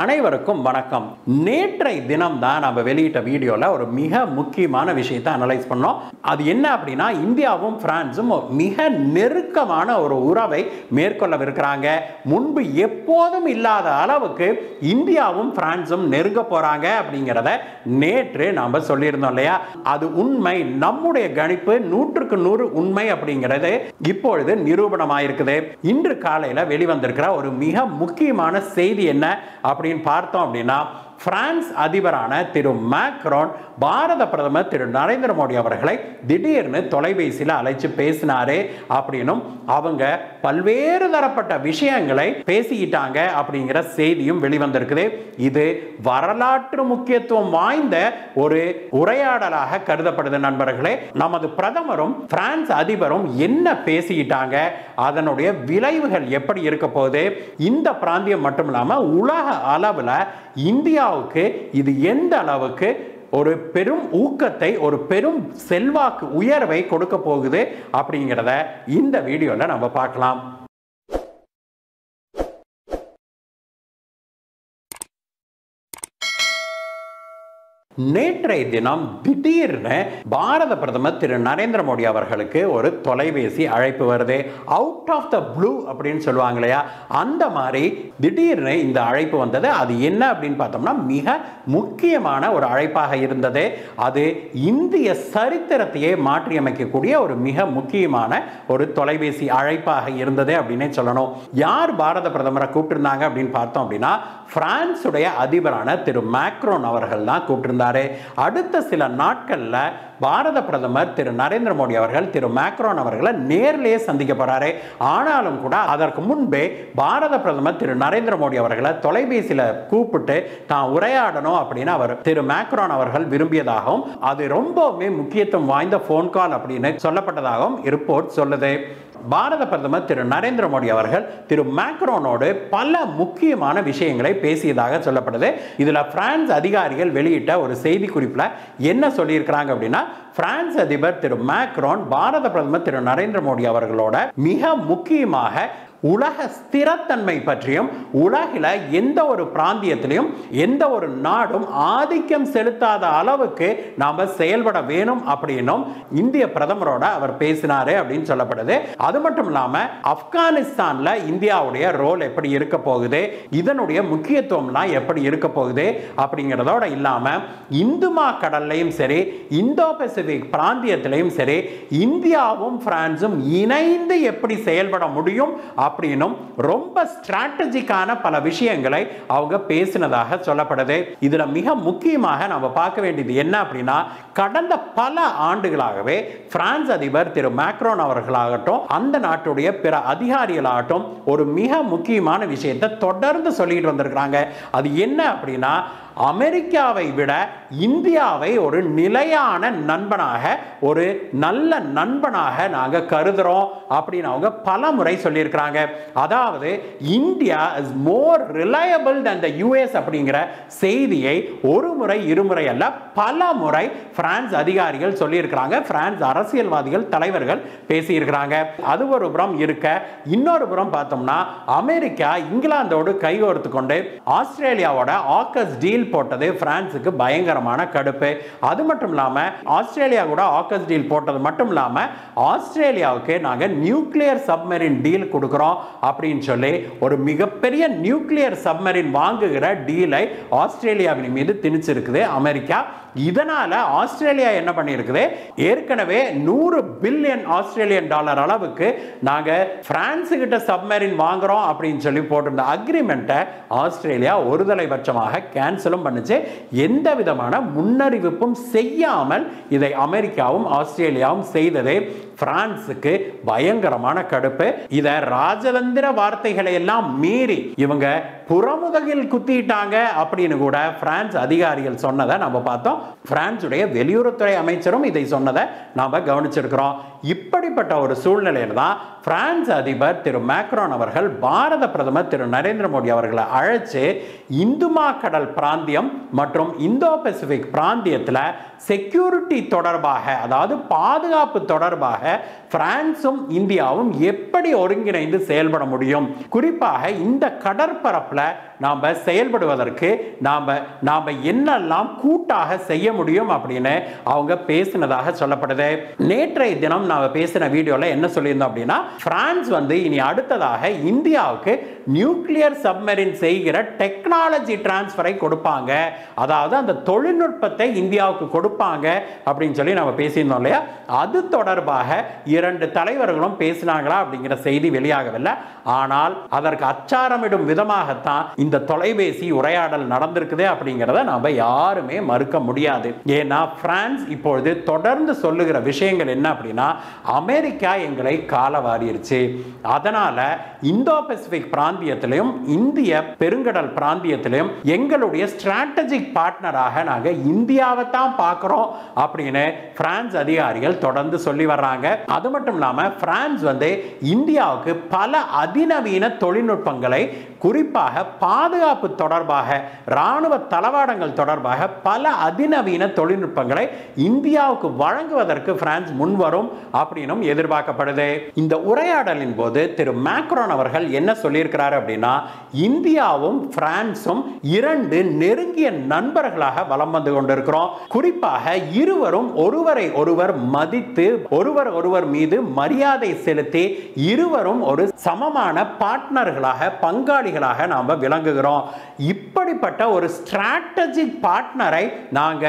அனைவருக்கும் வணக்கம். நேற்றை தினம் தான் நம்ம வெளியிட்ட வீடியோல ஒரு மிக முக்கியமான விஷயத்தை அனலைஸ் பண்ணோம். அது என்ன அப்படின்னா இந்தியாவும் பிரான்ஸும் மிக நெருக்கமான ஒரு உறவை மேற்கொள்ளவிருக்கிறாங்க. முன்பு எப்போதும் இல்லாத அளவுக்கு இந்தியாவும் பிரான்ஸும் நெருங்க போறாங்க அப்படிங்கிறத நேற்று நாம சொல்லியிருந்தோம் இல்லையா? அது உண்மை. நம்முடைய கணிப்பு நூற்றுக்கு நூறு உண்மை அப்படிங்கிறது இப்பொழுது நிரூபணமாயிருக்குது. இன்று காலையில் வெளிவந்திருக்கிற ஒரு மிக முக்கியமான செய்தி என்ன? அப்படின்னு பார்த்தோம் அப்படின்னா பிரான்ஸ் அதிபரான திரு மேக்ரோன் பாரத பிரதமர் திரு நரேந்திர மோடி அவர்களை திடீர்னு தொலைபேசியில் அழைச்சு பேசினாரு அப்படின்னும் அவங்க பல்வேறு தரப்பட்ட விஷயங்களை பேசிக்கிட்டாங்க அப்படிங்கிற செய்தியும் வெளிவந்திருக்குது. இது வரலாற்று முக்கியத்துவம் வாய்ந்த ஒரு உரையாடலாக கருதப்படுது நண்பர்களே. நமது பிரதமரும் பிரான்ஸ் அதிபரும் என்ன பேசிக்கிட்டாங்க? அதனுடைய விளைவுகள் எப்படி இருக்க போகுது? இந்த பிராந்தியம் மட்டும் இல்லாமல் உலக அளவில் இந்தியா இந்தியாவுக்கு இது எந்த அளவுக்கு ஒரு பெரும் ஊக்கத்தை ஒரு பெரும் செல்வாக்கு உயர்வை கொடுக்க போகுது அப்படிங்கிறத இந்த வீடியோவில் நம்ம பார்க்கலாம். நேற்றைய தினம் திடீர்னு பாரத பிரதமர் திரு நரேந்திர மோடி அவர்களுக்கு ஒரு தொலைபேசி அழைப்பு வருது. அவுட் ஆஃப் த ப்ளூ அப்படின்னு சொல்லுவாங்க இல்லையா? அந்த மாதிரி திடீர்னு இந்த அழைப்பு வந்தது. அது என்ன அப்படின்னு பார்த்தோம்னா மிக முக்கியமான ஒரு அழைப்பாக இருந்தது. அது இந்திய சரித்திரத்தையே மாற்றியமைக்கக்கூடிய ஒரு மிக முக்கியமான ஒரு தொலைபேசி அழைப்பாக இருந்தது அப்படின்னே சொல்லணும். யார் பாரத பிரதமரை கூப்பிட்டிருந்தாங்க அப்படின்னு பார்த்தோம் அப்படின்னா பிரான்ஸுடைய அதிபரான திரு மேக்ரோன் அவர்கள் தான் கூப்பிட்டிருந்தார். அடுத்த சில நாட்கள்ல பாரத பிரதமர் திரு நரேந்திர மோடி அவர்கள் திரு மேக்ரோன் அவர்களை நேரிலேயே சந்திக்க போகிறாரு ஆனாலும் கூட அதற்கு முன்பே பாரத பிரதமர் திரு நரேந்திர மோடி அவர்களை தொலைபேசியில் கூப்பிட்டு தான் உரையாடணும் அப்படின்னு அவர் திரு மேக்ரோன் அவர்கள் விரும்பியதாகவும் அது ரொம்பவுமே முக்கியத்துவம் வாய்ந்த ஃபோன் கால் அப்படின்னு சொல்லப்பட்டதாகவும் ரிப்போர்ட் சொல்லுது. பாரத பிரதமர் திரு நரேந்திர மோடி அவர்கள் திரு மேக்ரோனோடு பல முக்கியமான விஷயங்களை பேசியதாக சொல்லப்படுது. இதுல பிரான்ஸ் அதிகாரிகள் வெளியிட்ட ஒரு செய்தி குறிப்பில் என்ன சொல்லியிருக்கிறாங்க அப்படின்னா பிரான்ஸ் அதிபர் திரு மேக்ரோன் பாரத பிரதமர் திரு நரேந்திர மோடி அவர்களோட மிக முக்கியமாக உலக ஸ்திரத்தன்மை பற்றியும் உலகில் எந்த ஒரு பிராந்தியத்திலையும் எந்த ஒரு நாடும் ஆதிக்கம் செலுத்தாத அளவுக்கு நாம் செயல்பட வேணும் அப்படின்னும் இந்திய பிரதமரோட அவர் பேசினாரு அப்படின்னு சொல்லப்படுது. அது மட்டும் இல்லாமல் ஆப்கானிஸ்தானில் இந்தியாவுடைய ரோல் எப்படி இருக்க போகுது? இதனுடைய முக்கியத்துவம்லாம் எப்படி இருக்க போகுது? அப்படிங்கிறதோட இல்லாமல் இந்துமா கடல்லையும் சரி இந்தோ பசிபிக் பிராந்தியத்திலையும் சரி இந்தியாவும் பிரான்ஸும் இணைந்து எப்படி செயல்பட முடியும் அப்படின்னும் ரொம்ப ஸ்ட்ராட்டஜிக்கான பல விஷயங்களை அவங்க பேசினதாக சொல்லப்படுது. இதுல மிக முக்கியமாக நம்ம பார்க்க வேண்டியது என்ன அப்படின்னா கடந்த பல ஆண்டுகளாகவே பிரான்ஸ் அதிபர் திரு மேக்ரோன் அவர்களாகட்டும் அந்த நாட்டுடைய பிற அதிகாரிகளாகட்டும் ஒரு மிக முக்கியமான விஷயத்தை தொடர்ந்து சொல்லிட்டு வந்திருக்கிறாங்க. அது என்ன அப்படின்னா அமெரிக்காவை விட இந்தியாவை ஒரு நிலையான நண்பனாக ஒரு நல்ல நண்பனாக நாங்கள் கருதுகிறோம் அப்படின்னு அவங்க பல முறை சொல்லியிருக்கிறாங்க. அதாவது India is more reliable than the US அப்படிங்கிற செய்தியை ஒரு முறை இருமுறை அல்ல பல முறை பிரான்ஸ் அதிகாரிகள் சொல்லியிருக்கிறாங்க. பிரான்ஸ் அரசியல்வாதிகள் தலைவர்கள் பேசியிருக்கிறாங்க. அது ஒரு புறம் இருக்க இன்னொரு புறம் பார்த்தோம்னா அமெரிக்கா இங்கிலாந்தோடு கைகோர்த்து கொண்டு ஆஸ்திரேலியாவோட ஆக்கஸ் டீல் போட்டது பிரான்ஸுக்கு பயங்கரமான கடுப்பு. அது மட்டும் இல்லாமல் ஆஸ்திரேலியா கூட ஆக்கஸ் டீல் போட்டது மட்டும் இல்லாமல் ஆஸ்திரேலியாவுக்கு நாங்கள் நியூக்ளியர் சப்மரின் டீல் கொடுக்குறோம் அப்படின்னு சொல்லி ஒரு மிகப்பெரிய நியூக்ளியர் சப்மரின் வாங்குகிற டீலை ஆஸ்திரேலியாவின் மீது திணிச்சிருக்குது அமெரிக்கா. இதனால ஆஸ்திரேலியா என்ன பண்ணியிருக்குது ஏற்கனவே நூறு பில்லியன் ஆஸ்திரேலியன் டாலர் அளவுக்கு நாங்க பிரான்ஸ் கிட்ட சப்மரின் வாங்குறோம் அப்படின்னு சொல்லி போட்டிருந்த அக்ரிமெண்ட்டை ஆஸ்திரேலியா ஒருதலை பட்சமாக கேன்சலும் பண்ணுச்சு. எந்த விதமான முன்னறிவிப்பும் செய்யாமல் இதை அமெரிக்காவும் ஆஸ்திரேலியாவும் செய்தது பிரான்ஸுக்கு பயங்கரமான கடுப்பு. இதை ராஜதந்திர வார்த்தைகளை எல்லாம் மீறி இவங்க புறமுதகில் குத்திட்டாங்க அப்படின்னு கூட பிரான்ஸ் அதிகாரிகள் சொன்னதை நம்ம பார்த்தோம். பிரான்ஸுடைய வெளியுறவுத்துறை அமைச்சரும் இதை சொன்னதை நாம் கவனிச்சிருக்கிறோம். இப்படிப்பட்ட ஒரு சூழ்நிலையில் தான் பிரான்ஸ் அதிபர் திரு மேக்ரோன் அவர்கள் பாரத பிரதமர் திரு நரேந்திர மோடி அவர்களை அழைச்சு இந்துமா கடல் பிராந்தியம் மற்றும் இந்தோ பசிபிக் பிராந்தியத்தில் செக்யூரிட்டி தொடர்பாக அதாவது பாதுகாப்பு தொடர்பாக பிரான்ஸும் இந்தியாவும் எப்படி ஒருங்கிணைந்து செயல்பட முடியும்? குறிப்பாக இந்த கடற்பரப்பில் நாம் செயல்படுவதற்கு நாம் நாம் என்னெல்லாம் கூட்டாக செய்ய முடியும் அப்படின்னு அவங்க பேசினதாக சொல்லப்படுது. நேற்றைய தினம் நாம் பேசின வீடியோவில் என்ன சொல்லியிருந்தோம் அப்படின்னா பிரான்ஸ் வந்து இனி அடுத்ததாக இந்தியாவுக்கு நியூக்ளியர் சப்மரின் செய்கிற டெக்னாலஜி டிரான்ஸ்ஃபரை கொடுப்பாங்க. அதாவது அந்த தொழில்நுட்பத்தை இந்தியாவுக்கு கொடுப்பாங்க அப்படின்னு சொல்லி நம்ம பேசியிருந்தோம் இல்லையா? அது தொடர்பாக இரண்டு தலைவர்களும் பேசினாங்களா அப்படிங்கிற செய்தி வெளியாகவில்லை. ஆனால் அதற்கு அச்சாரமிடும் விதமாகத்தான் இந்த தொலைபேசி உரையாடல் நடந்திருக்குது அப்படிங்கிறத நம்ம யாருமே மறுக்க முடியாது. ஏன்னா பிரான்ஸ் இப்பொழுது தொடர்ந்து சொல்லுகிற விஷயங்கள் என்ன அப்படின்னா அமெரிக்கா எங்களை காலவாரிருச்சு. அதனால இந்தோ பசிபிக் பிராந்தியத்திலையும் இந்திய பெருங்கடல் பிராந்தியத்திலையும் எங்களுடைய ஸ்ட்ராட்டஜிக் பார்ட்னராக நாங்க இந்தியாவை தான் பார்க்குறோம் அப்படின்னு பிரான்ஸ் அதிகாரிகள் தொடர்ந்து சொல்லி வர்றாங்க. அது மட்டும் இல்லாம பிரான்ஸ் வந்து இந்தியாவுக்கு பல அதிநவீன தொழில்நுட்பங்களை குறிப்பாக பாதுகாப்பு தொடர்பாக ராணுவ தளவாடங்கள் தொடர்பாக பல அதிநவீன தொழில்நுட்பங்களை இந்தியாவுக்கு வழங்குவதற்கு பிரான்ஸ் முன்வரும் அப்படின்னும் எதிர்பார்க்கப்படுது. இந்த உரையாடலின் போது திரு மேக்ரோன் அவர்கள் என்ன சொல்லியிருக்கிறார் அப்படின்னா இந்தியாவும் பிரான்சும் இரண்டு நெருங்கிய நண்பர்களாக வலம் வந்து கொண்டிருக்கிறோம். குறிப்பாக இருவரும் ஒருவரை ஒருவர் மதித்து ஒருவர் ஒருவர் மீது மரியாதை செலுத்தி இருவரும் ஒரு சமமான பார்ட்னர்களாக பங்காளி பங்காளிகளாக நாம் விளங்குகிறோம். இப்படிப்பட்ட ஒரு ஸ்ட்ராட்டஜிக் பார்ட்னரை நாங்க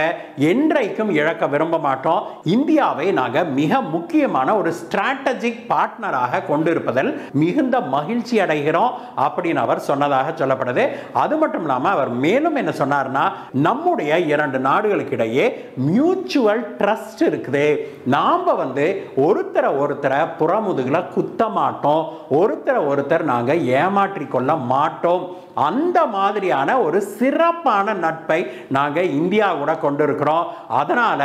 என்றைக்கும் இழக்க விரும்ப மாட்டோம். இந்தியாவை நாங்க மிக முக்கியமான ஒரு ஸ்ட்ராட்டஜிக் பார்ட்னராக கொண்டிருப்பதில் மிகுந்த மகிழ்ச்சி அடைகிறோம் அப்படின்னு அவர் சொன்னதாக சொல்லப்படுது. அது மட்டும் இல்லாம அவர் மேலும் என்ன சொன்னார்னா நம்முடைய இரண்டு நாடுகளுக்கு இடையே மியூச்சுவல் ட்ரஸ்ட் இருக்குது. நாம் வந்து ஒருத்தரை ஒருத்தரை புறமுதுகில் குத்த மாட்டோம். ஒருத்தரை ஒருத்தர் நாங்க ஏமாற்றி கொள்ள மாட்டோம். அந்த மாதிரியான ஒரு சிறப்பான நட்பை நாங்க இந்தியா கூட கொண்டிருக்கிறோம். அதனால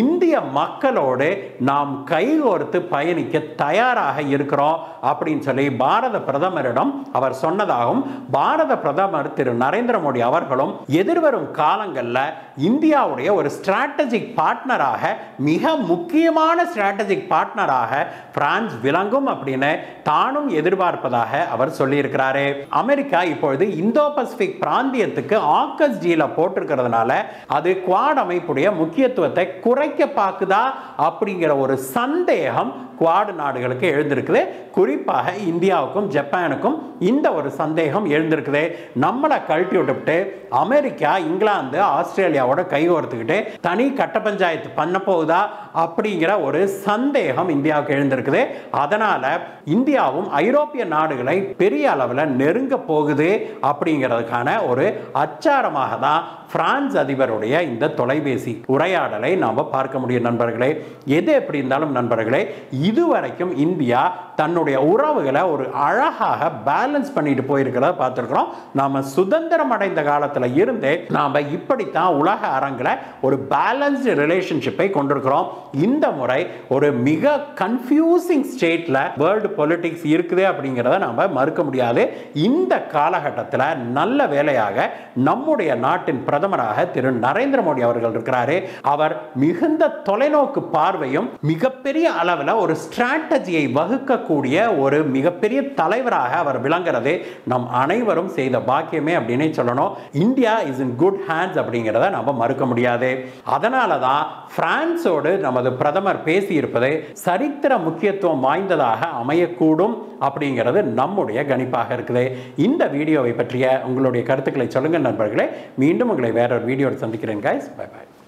இந்திய மக்களோடு நாம் கைகோர்த்து பயணிக்க தயாராக இருக்கிறோம் அப்படின்னு சொல்லி பாரத பிரதமரிடம் அவர் சொன்னதாகவும் பாரத பிரதமர் திரு நரேந்திர மோடி அவர்களும் எதிர்வரும் காலங்களில் இந்தியாவுடைய ஒரு ஸ்ட்ராட்டஜிக் பார்ட்னராக மிக முக்கியமான ஸ்ட்ராட்டஜிக் பார்ட்னராக பிரான்ஸ் விளங்கும் அப்படின்னு தானும் எதிர்பார்ப்பதாக அவர் சொல்லியிருக்கிறாரு. அமெரிக்கா இப்பொழுது இந்தோ பசிபிக் பிராந்தியத்துக்கு ஆக்கஸ் ஜீல போட்டிருக்கிறதுனால அது குவாட் அமைப்புடைய முக்கியத்துவத்தை குறைக்க பார்க்குதா அப்படிங்கிற ஒரு சந்தேகம் குவாடு நாடுகளுக்கு எழுந்திருக்குது. குறிப்பாக இந்தியாவுக்கும் ஜப்பானுக்கும் இந்த ஒரு சந்தேகம் எழுந்திருக்குது. நம்மளை கழட்டி விட்டுவிட்டு அமெரிக்கா இங்கிலாந்து ஆஸ்திரேலியாவோட கைகோர்த்துக்கிட்டு தனி கட்ட பஞ்சாயத்து பண்ண போகுதா அப்படிங்கிற ஒரு சந்தேகம் இந்தியாவுக்கு எழுந்திருக்குது. அதனால இந்தியாவும் ஐரோப்பிய நாடுகளை பெரிய அளவில் நெருங்க போகுது அப்படிங்கிறதுக்கான ஒரு அச்சாரமாக தான் பிரான்ஸ் அதிபருடைய இந்த தொலைபேசி உரையாடலை நாம் பார்க்க முடியும் நண்பர்களே. எது எப்படி இருந்தாலும் நண்பர்களே இதுவரைக்கும் இந்தியா தன்னுடைய உறவுகளை ஒரு அழகாக பேலன்ஸ் பண்ணிட்டு போயிருக்கிறத பார்த்துருக்குறோம். நாம சுதந்திரம் அடைந்த காலத்தில் இருந்தே நாம் இப்படித்தான் உலக அரங்கில் ஒரு பேலன்ஸ்டு ரிலேஷன்ஷிப்பை கொண்டிருக்கிறோம். இந்த முறை ஒரு மிக கன்ஃபியூசிங் ஸ்டேட்டில் வேர்ல்டு பொலிட்டிக்ஸ் இருக்குது அப்படிங்கிறத நாம் மறுக்க முடியாது. இந்த காலகட்டத்தில் நல்ல வேலையாக நம்முடைய நாட்டின் பிரதமராக திரு நரேந்திர மோடி அவர்கள் இருக்கிறாரு அவர் மிகுந்த தொலைநோக்கு பார்வையும் மிகப்பெரிய அளவில் ஒரு ஸ்ட்ராட்டஜியை வகுக்கக்கூடிய ஒரு மிகப்பெரிய தலைவராக அவர் விளங்குறது நம் அனைவரும் செய்த பாக்கியமே அப்படின்னு சொல்லணும். India is in good hands அப்படிங்கிறத நம்ம மறுக்க முடியாது. அதனால தான் பிரான்ஸோடு நமது பிரதமர் பேசியிருப்பது சரித்திர முக்கியத்துவம் வாய்ந்ததாக அமையக்கூடும் அப்படிங்கிறது நம்முடைய கணிப்பாக இருக்குது. இந்த வீடியோவை பற்றிய உங்களுடைய கருத்துக்களை சொல்லுங்கள் நண்பர்களே. மீண்டும் உங்களை வேற ஒரு வீடியோவில் சந்திக்கிறேன் கைஸ் பை பாய்